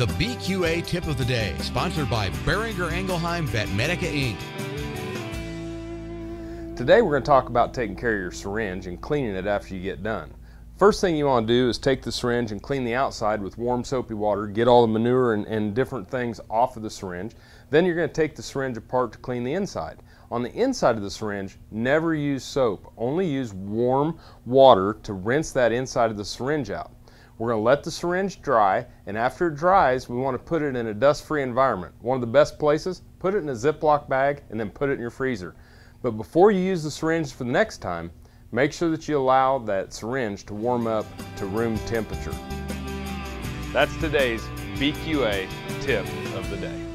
The BQA tip of the day, sponsored by Boehringer Ingelheim Vetmedica Inc. Today we're going to talk about taking care of your syringe and cleaning it after you get done. First thing you want to do is take the syringe and clean the outside with warm soapy water, get all the manure and, and different things off of the syringe. Then you're going to take the syringe apart to clean the inside. On the inside of the syringe, never use soap. Only use warm water to rinse that inside of the syringe out. We're going to let the syringe dry, and after it dries, we want to put it in a dust-free environment. One of the best places, put it in a Ziploc bag and then put it in your freezer. But before you use the syringe for the next time, make sure that you allow that syringe to warm up to room temperature. That's today's BQA tip of the day.